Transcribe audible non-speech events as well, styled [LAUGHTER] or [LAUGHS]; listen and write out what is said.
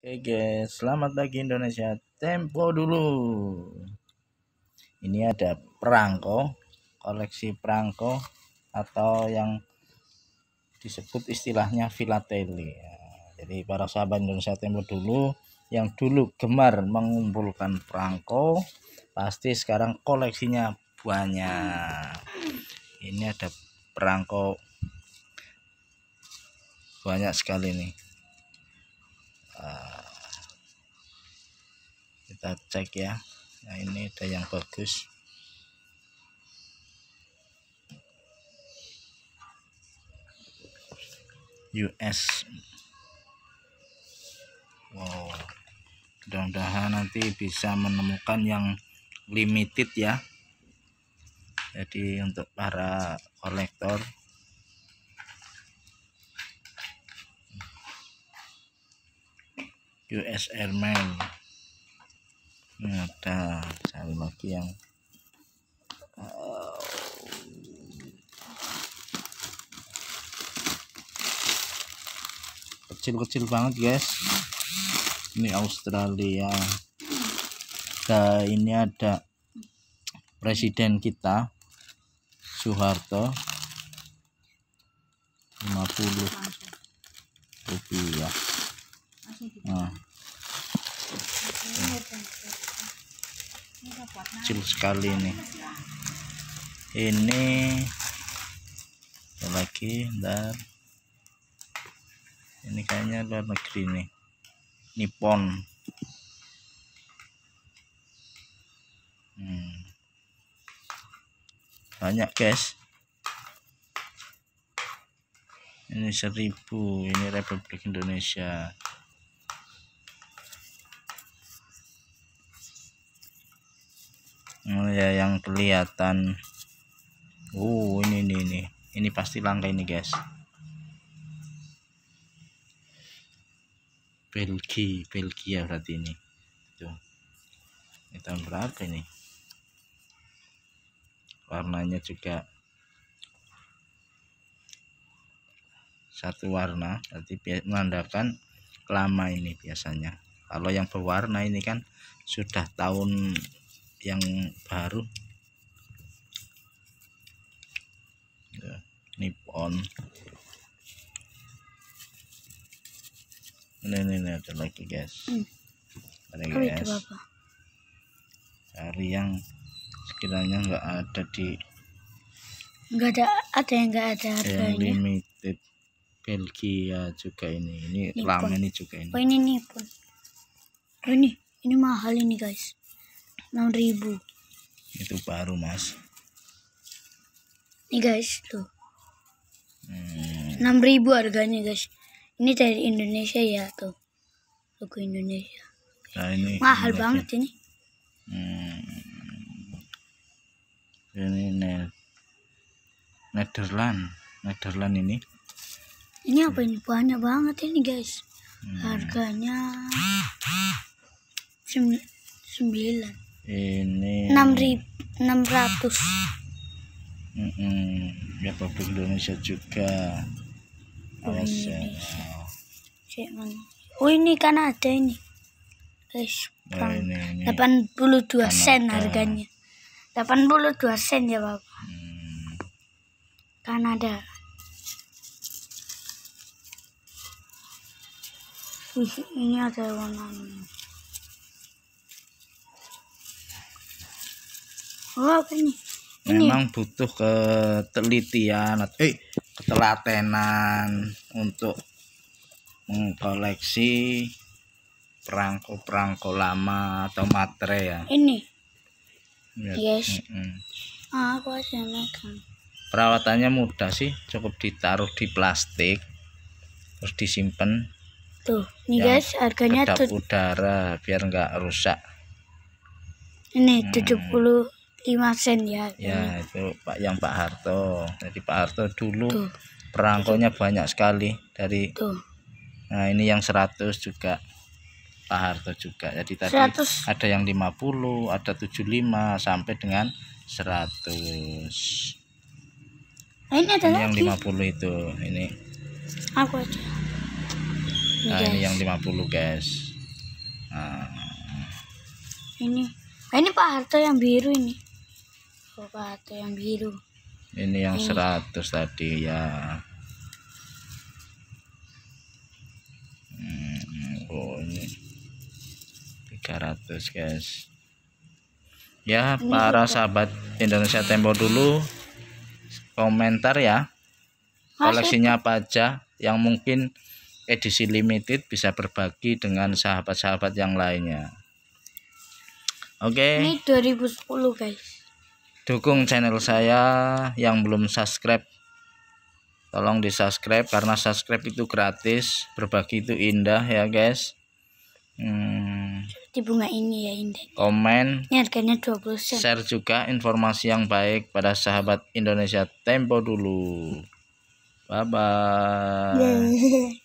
Oke guys, selamat pagi Indonesia. Tempo dulu. Ini ada perangko, koleksi perangko atau yang disebut istilahnya filateli. Ya, jadi para sahabat Indonesia Tempo dulu yang dulu gemar mengumpulkan perangko, pasti sekarang koleksinya banyak. Ini ada perangko banyak sekali nih Ah. kita cek ya. Nah ini ada yang bagus. US wow. Mudah-mudahan nanti bisa menemukan yang limited ya. Jadi untuk para kolektor US Airmail ini ada cari lagi yang kecil-kecil banget guys. Ini Australia. Nah, ini ada presiden kita Soeharto. 50 rupiah nah kecil sekali ini. Ini lagi dan ini kayaknya luar negeri nih. Nippon. Hmm. banyak guys. Ini seribu ini Republik Indonesia ya yang kelihatan. Uh ini ini ini. Ini pasti langka ini guys. Belgia Belgia berarti ini. Tuh. Ini tahun berapa ini? Warnanya juga satu warna berarti menandakan lama ini biasanya. Kalau yang berwarna ini kan sudah tahun yang baru. Ya, Nippon. Ini, ini, ini ada lagi guys. Hmm. ada guys. cari yang sekiranya nggak ada di nggak ada ada yang nggak ada harganya. yang limited. Belgia juga ini. Ini Nippon. lama ini juga ini. Oh ini Nippon. Oh ini ini mahal ini guys 6000 itu baru mas. Ini guys tuh. Hmm. 6000 harganya guys. Ini dari Indonesia ya tuh. Logo Indonesia. Nah, ini mahal banget ini. Hmm. ini net Netherland Netherland ini. Ini apa ini? Banyak banget ini guys. Hmm. harganya sembilan ini. Enam ribu enam ratus. Ya Republik Indonesia juga. Ya oh ini kan ada ini. Guys nah, ini, ini. 82 sen harganya. 82 sen ya bapak hmm. Kanada. Ini ada warna Oh, apa ini? Memang butuh ketelitian eh ketelatenan untuk mengkoleksi perangko-perangko lama atau matre ya. Ini. Ya. Yes. Mm -mm. Ah, aku aja. Perawatannya mudah sih, cukup ditaruh di plastik terus disimpan. Tuh, ini guys harganya tuh udara biar nggak rusak. Ini hmm. 70 lima sen ya. Ya itu Pak yang Pak Harto. Jadi Pak Harto dulu Tuh. perangkonya banyak sekali dari Tuh. nah ini yang 100 juga. Pak Harto juga. Jadi tadi 100. ada yang 50 ada 75 sampai dengan 100 nah, ini ada ini yang 50 itu. Ini. Aku aja. Nah ini yang 50 guys. Nah. ini. Nah, ini Pak Harto yang biru ini Harto yang biru. Ini yang ini. 100 tadi ya. Hmm, oh ini 300 guys. Ya ini para juga. sahabat Indonesia Tempo dulu komentar ya. Koleksinya apa aja yang mungkin edisi limited bisa berbagi dengan sahabat-sahabat yang lainnya. Oke. Okay. ini 2010 guys dukung channel saya yang belum subscribe. Tolong di subscribe karena subscribe itu gratis. Berbagi itu indah ya guys. Hmm. di bunga ini ya indah komen. Ini harganya 20 sen. Share juga informasi yang baik pada sahabat Indonesia Tempo dulu. Bye bye [LAUGHS]